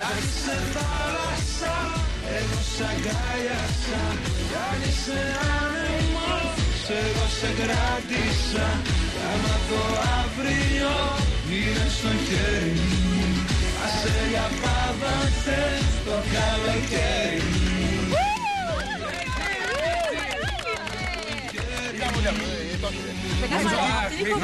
Αν σε θάλασσα, εγώ σ' αγκάλιασα Αν είσαι άνεμος, εγώ σε κράτησα Κι άμα το αύριο είναι στο χέρι μου Άσε για το καλοκαίρι μου Ήταν πολύ.